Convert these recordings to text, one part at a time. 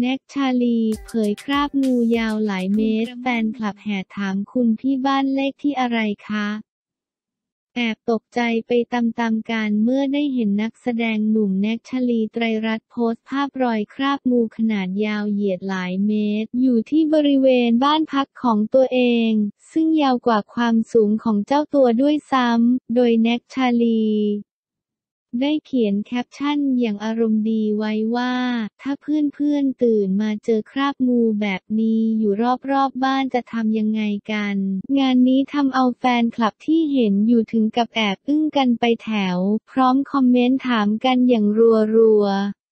แน็กชาลีเผยคราบงูยาวหลายเมตร แฟนคลับแห่ถามคุณพี่บ้านเลขที่อะไรคะ แอบตกใจไปตามๆกันเมื่อได้เห็นนักแสดงหนุ่มแน็กชาลีไตรรัตน์โพสต์ภาพรอยคราบงูขนาดยาวเหยียดหลายเมตร อยู่ที่บริเวณบ้านพักของตัวเอง ซึ่งยาวกว่าความสูงของเจ้าตัวด้วยซ้ำ โดยแน็กชาลี ได้เขียนแคปชั่นอย่างอารมณ์ดีไว้ว่า ถ้าเพื่อนๆตื่นมาเจอคราบงูแบบนี้อยู่รอบๆบ้านจะทำยังไงกัน งานนี้ทำเอาแฟนคลับที่เห็นอยู่ถึงกับแอบอึ้งกันไปแถว พร้อมคอมเมนต์ถามกันอย่างรัวๆ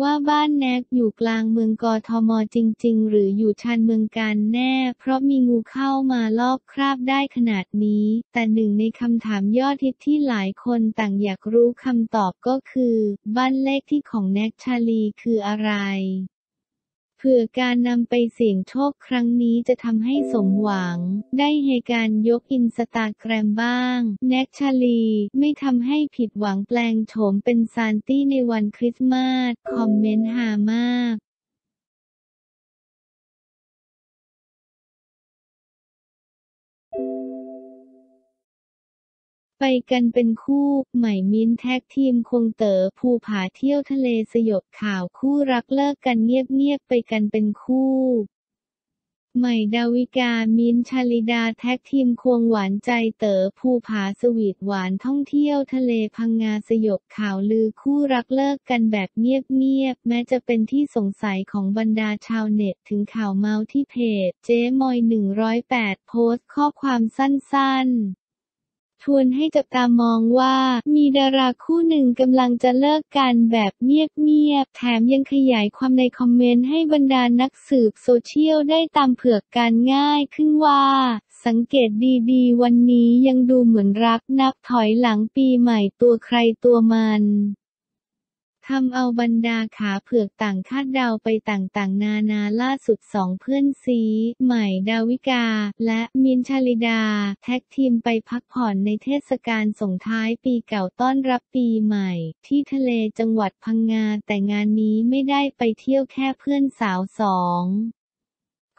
ว่าบ้านแน็กอยู่กลางเมืองกทมจริง ๆ หรืออยู่ชานเมืองกันแน่ เพราะมีงูเข้ามาลอกคราบได้ขนาดนี้ แต่หนึ่งในคำถามยอดฮิตที่หลายคนต่างอยากรู้คำตอบก็คือ บ้านเลขที่ของแน็กชาลีคืออะไร เผื่อการนำไปเสี่ยงโชคครั้งนี้จะทำให้สมหวัง ได้เฮการยกอินสตาแกรมบ้าง แน็กชาลี ไม่ทำให้ผิดหวังแปลงโฉมเป็นซานตี้ในวันคริสต์มาส คอมเมนต์ฮามาก ไปกันเป็นคู่ใหม่มิ้นแท็กทีมควงเต๋อภูผาเที่ยวทะเลสยบข่าวคู่รักเลิกกันเงียบๆไปกันเป็นคู่ ใหม่ดาวิกามิ้นชาลิดาแท็กทีมควงหวานใจเต๋อภูผาสวีทหวานท่องเที่ยวทะเลพังงาสยบข่าวลือคู่รักเลิกกันแบบเงียบๆแม้จะเป็นที่สงสัยของบรรดาชาวเน็ตถึงข่าวเม้าท์ที่เพจเจ๊มอย108โพสต์ข้อความสั้นๆ ชวนให้จับตามองว่า มีดาราคู่หนึ่งกำลังจะเลิกกันแบบเงียบๆ แถมยังขยายความในคอมเมนต์ให้บรรดานักสืบโซเชียลได้ตามเผือกกันง่ายขึ้นว่า สังเกตดีๆ วันนี้ยังดูเหมือนรักนับถอยหลังปีใหม่ตัวใครตัวมัน ทำเอาบรรดาขาเผือกต่างคาดเดาไปต่างๆ นานาล่าสุดสองเพื่อนซี ใหม่ดาวิกา และมิ้นชาลิดา แท็กทีมไปพักผ่อนในเทศกาลส่งท้ายปีเก่าต้อนรับปีใหม่ ที่ทะเลจังหวัดพังงาแต่งานนี้ไม่ได้ไปเที่ยวแค่เพื่อนสาวสอง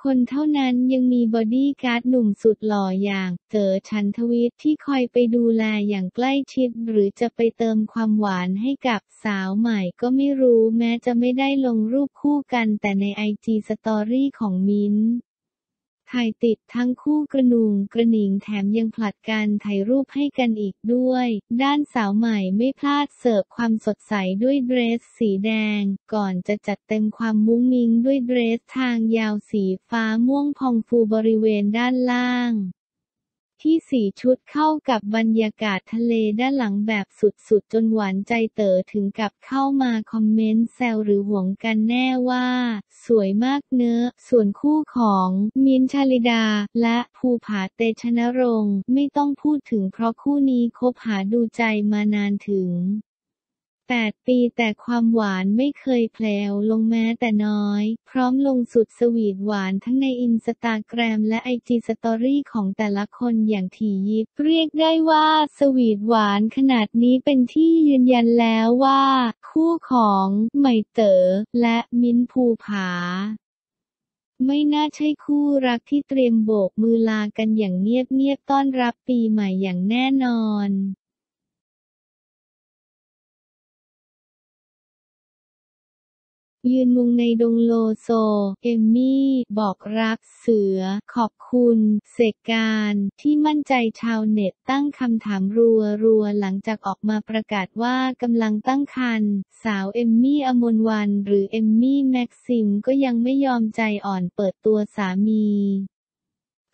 คนเท่านั้นยังมีบอดี้การ์ดหนุ่มสุดหล่ออย่างเต๋อฉันทวิชช์ที่คอยไปดูแลอย่างใกล้ชิด หรือจะไปเติมความหวานให้กับสาวใหม่ก็ไม่รู้แม้จะไม่ได้ลงรูปคู่กันแต่ในไอจีสตอรี่ของมิ้น ถ่ายติดทั้งคู่กระนุงกระหนิงแถมยังผลัดกันถ่ายรูปให้กันอีกด้วย ด้านสาวใหม่ไม่พลาดเสิร์ฟความสดใสด้วยเดรสสีแดง ก่อนจะจัดเต็มความมุ้งมิ้งด้วยเดรสทางยาวสีฟ้าม่วงพองฟูบริเวณด้านล่าง ที่สีชุดเข้ากับบรรยากาศทะเลด้านหลังแบบสุดๆ จนหวานใจเต๋อถึงกับเข้ามาคอมเมนต์แซวหรือหวงกันแน่ว่า สวยมากเนื้อ ส่วนคู่ของมิ้นชาลิดา และภูผาเตชะนรงค์ไม่ต้องพูดถึงเพราะคู่นี้คบหาดูใจมานานถึง 8 ปีแต่ความหวานไม่เคยแผ่วลงแม้แต่น้อย พร้อมลงสุดสวีทหวานทั้งในอินสตาแกรมและไอจีสตอรี่ของแต่ละคนอย่างถี่ยิบ เรียกได้ว่าสวีทหวานขนาดนี้เป็นที่ยืนยันแล้วว่า คู่ของใหม่เต๋อและมิ้นภูผาไม่น่าใช่คู่รักที่เตรียมโบกมือลากันอย่างเงียบๆต้อนรับปีใหม่อย่างแน่นอน ยืนมุงในดงโลโซ เอมมี่ บอกรักเสือ ขอบคุณ เสกการ ที่มั่นใจชาวเน็ตตั้งคำถามรัวๆหลังจากออกมาประกาศว่ากำลังตั้งครรภ์สาวเอมมี่อมนวัน หรือเอมมี่แม็กซิมก็ยังไม่ยอมใจอ่อนเปิดตัวสามี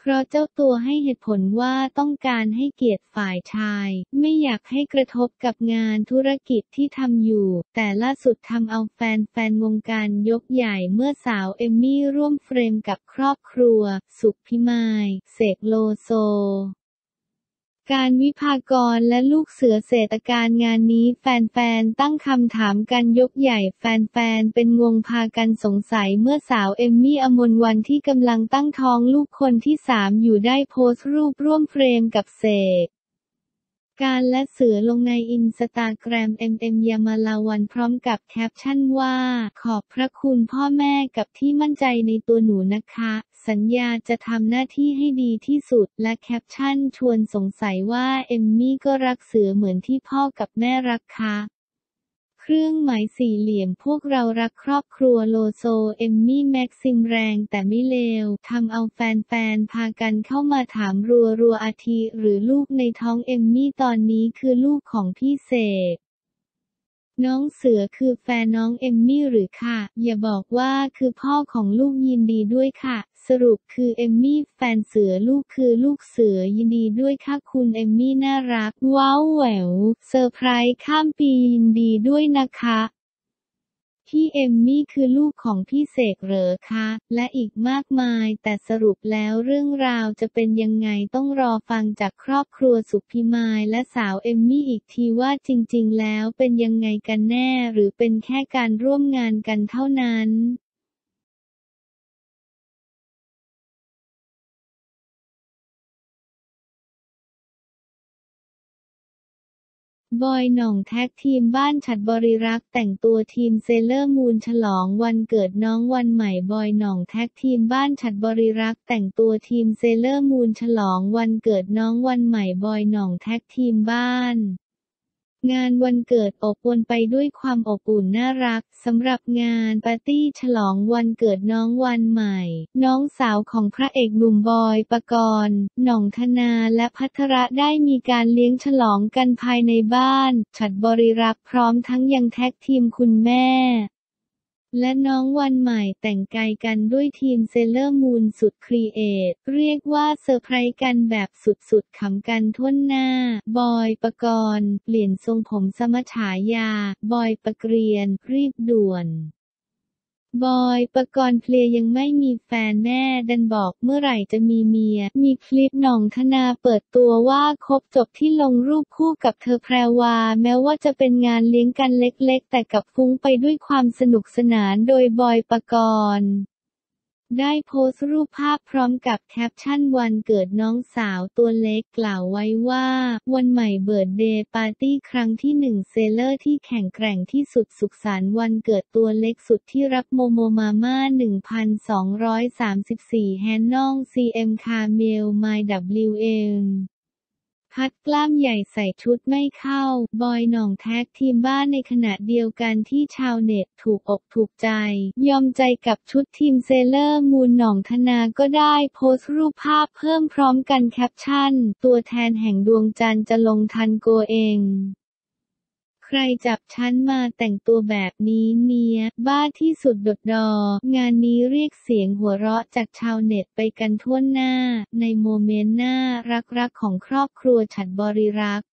เพราะเจ้าตัวให้เหตุผลว่าต้องการให้เกียรติฝ่ายชาย ไม่อยากให้กระทบกับงานธุรกิจที่ทำอยู่ แต่ล่าสุดทำเอาแฟนๆวงการยกใหญ่เมื่อสาวเอมมี่ร่วมเฟรมกับครอบครัว สุขพิมาย เสกโลโซ การวิภากรและลูกเสือเศรษฐการงานนี้แฟนๆ ตั้งคำถามกันยกใหญ่แฟนๆ เป็นงงพากันสงสัยเมื่อสาวเอมมี่อมนวันที่กำลังตั้งท้องลูกคนที่สามอยู่ได้โพสต์รูปร่วมเฟรมกับเสก การและเสือลงในอินสตาแกรม MM ยามาลาวันพร้อมกับแคปชั่นว่า ขอบพระคุณพ่อแม่กับที่มั่นใจในตัวหนูนะคะ สัญญาจะทำหน้าที่ให้ดีที่สุด และแคปชั่นชวนสงสัยว่าเอมมี่ก็รักเสือเหมือนที่พ่อกับแม่รักคะ เครื่องหมายสี่เหลี่ยมพวกเรารักครอบครัวโลโซ เอมมี่แม็กซิมแรงแต่ไม่เลวทำเอาแฟนๆ พากันเข้ามาถามรัวรัวอาทิหรือลูกในท้องเอมมี่ตอนนี้คือลูกของพี่เสก น้องเสือคือแฟนน้องเอมมี่หรือค่ะ อย่าบอกว่าคือพ่อของลูกยินดีด้วยค่ะ สรุปคือเอมมี่แฟนเสือลูกคือลูกเสือยินดีด้วยค่ะคุณเอมมี่น่ารัก ว้าวแหววเซอร์ไพรส์ข้ามปียินดีด้วยนะคะ พี่เอมมี่คือลูกของพี่เสกเหรอคะ และอีกมากมาย แต่สรุปแล้วเรื่องราวจะเป็นยังไงต้องรอฟังจากครอบครัวสุพิมายและสาวเอมมี่อีกทีว่าจริง ๆ แล้วเป็นยังไงกันแน่หรือเป็นแค่การร่วมงานกันเท่านั้น บอยหน่องแท็กทีมบ้านฉัตรบริรักษ์แต่งตัวธีมเซเลอร์มูนฉลองวันเกิดน้องวันใหม่บอยหน่องแท็กทีมบ้านฉัตรบริรักษ์แต่งตัวธีมเซเลอร์มูนฉลองวันเกิดน้องวันใหม่บอยหน่องแท็กทีมบ้าน งานวันเกิดอบอวลไปด้วยความอบอุ่นน่ารักสำหรับงานปาร์ตี้ฉลองวันเกิดน้องวันใหม่ น้องสาวของพระเอกหนุ่มบอยปกรณ์หน่องธนาและพัทระได้มีการเลี้ยงฉลองกันภายในบ้าน ฉัตรบริรักษ์พร้อมทั้งยังแท็กทีมคุณแม่ และน้องวันใหม่แต่งกายกันด้วยธีมเซเลอร์มูนสุดครีเอท เรียกว่าเซอร์ไพรส์กันแบบสุดๆขำกันถ้วนหน้า บอยปกรณ์ เปลี่ยนทรงผมสมฉายา บอยปะเกรียน รีบด่วน บอยปกรณ์เพลียยังไม่มีแฟนแม่ดันบอกเมื่อไหร่จะมีเมีย มีคลิปหน่องธนาเปิดตัวว่าคบจบที่ลงรูปคู่กับเธอแพรวา แม้ว่าจะเป็นงานเลี้ยงกันเล็กๆ แต่กับฟุ้งไปด้วยความสนุกสนานโดยบอยปกรณ์ ได้โพสต์รูปภาพพร้อมกับแคปชั่นวันเกิดน้องสาวตัวเล็กกล่าวไว้ว่า วันใหม่เบิร์ดเดย์ปาร์ตี้ครั้งที่หนึ่งเซเลอร์ที่แข่งแกร่งที่สุดสุขสันต์วันเกิดตัวเล็กสุดที่รับโมโมมาม่า 1,234 แฮนนอง CM คาเมลไม WM พัดกล้ามใหญ่ใส่ชุดไม่เข้า บอยหน่องแท็กทีมบ้านในขณะเดียวกันที่ชาวเน็ตถูกอกถูกใจ ยอมใจกับชุดทีมเซเลอร์มูลหน่องธนาก็ได้โพสต์รูปภาพเพิ่มพร้อมกันแคปชั่น ตัวแทนแห่งดวงจันทร์จะลงทันโกเอง ใครจับฉันมาแต่งตัวแบบนี้เนียบ้าที่สุดดดดอ งานนี้เรียกเสียงหัวเราะจากชาวเน็ตไปกันทั่วหน้า ในโมเมนต์น่ารักๆของครอบครัวฉัดบริรักษ์